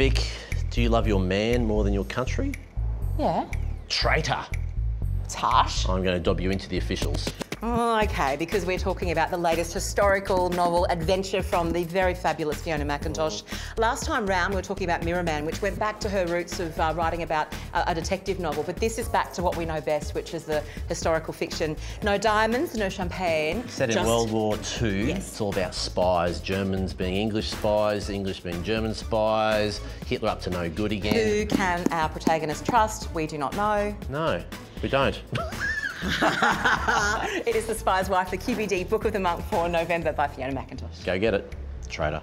Vic, do you love your man more than your country? Yeah. Traitor. It's harsh. I'm going to dob you into the officials. Oh, okay, because we're talking about the latest historical novel adventure from the very fabulous Fiona McIntosh. Last time round, we were talking about Mirror Man, which went back to her roots of uh, writing about a, a, detective novel, but this is back to what we know best, which is the historical fiction. No diamonds, no champagne. Set in just... World War II. Yes. It's all about spies, Germans being English spies, English being German spies, Hitler up to no good again. Who can our protagonist trust? We do not know. No, we don't. it is The Spy's Wife, the QBD Book of the Month for November by Fiona McIntosh. Go get it, traitor.